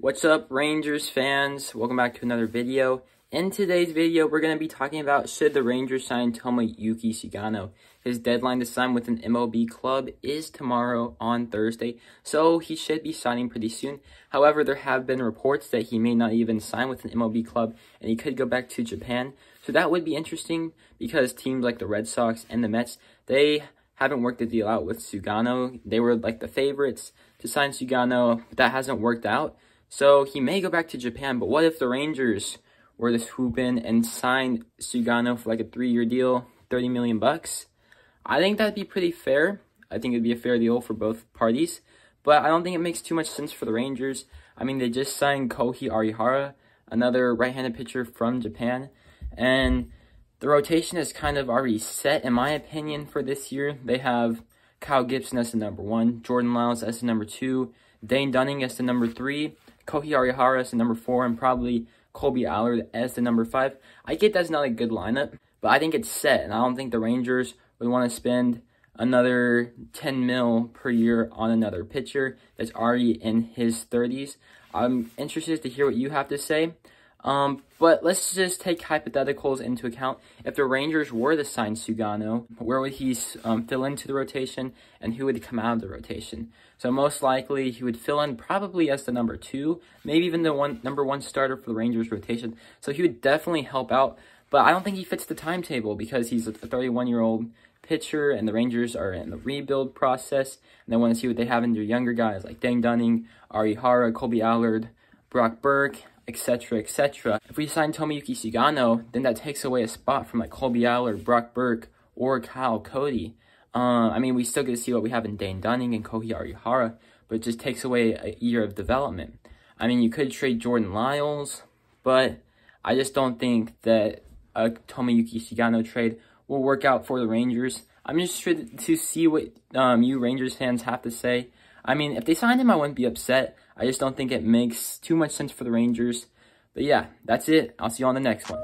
What's up, Rangers fans? Welcome back to another video. In today's video, we're going to be talking about should the Rangers sign Tomoyuki Sugano. His deadline to sign with an MLB club is tomorrow on Thursday, so he should be signing pretty soon. However, there have been reports that he may not even sign with an MLB club, and he could go back to Japan. So that would be interesting because teams like the Red Sox and the Mets, they haven't worked the deal out with Sugano. They were like the favorites to sign Sugano, but that hasn't worked out. So he may go back to Japan, but what if the Rangers were to swoop in and sign Sugano for like a three-year deal, 30 million bucks. I think that'd be pretty fair. I think it'd be a fair deal for both parties, but I don't think it makes too much sense for the Rangers. I mean, they just signed Kohei Arihara, another right-handed pitcher from Japan, and the rotation is kind of already set, in my opinion, for this year. They have Kyle Gibson as the number one, Jordan Lyles as the number two, Dane Dunning as the number three, Kohei Arihara as the number four, and probably Kolby Allard as the number five. I get that's not a good lineup, but I think it's set, and I don't think the Rangers would want to spend another 10 mil per year on another pitcher that's already in his 30s. I'm interested to hear what you have to say. Um, but let's just take hypotheticals into account. If the Rangers were to sign Sugano, where would he um, fill into the rotation and who would come out of the rotation? So most likely he would fill in probably as the number two, maybe even the one number one starter for the Rangers rotation. So he would definitely help out, but I don't think he fits the timetable because he's a 31-year-old pitcher and the Rangers are in the rebuild process and they want to see what they have in their younger guys like Dane Dunning, Arihara, Kolby Allard, Brock Burke, etc., etc. If we sign Tomoyuki Sugano, then that takes away a spot from like Kolby Allard, Brock Burke, or Kyle Cody. Uh, I mean, we still get to see what we have in Dane Dunning and Kohei Arihara, but it just takes away a year of development. I mean, you could trade Jordan Lyles, but I just don't think that a Tomoyuki Sugano trade will work out for the Rangers. I'm just interested to see what um, you Rangers fans have to say. I mean, if they signed him, I wouldn't be upset. I just don't think it makes too much sense for the Rangers. But yeah, that's it. I'll see you on the next one.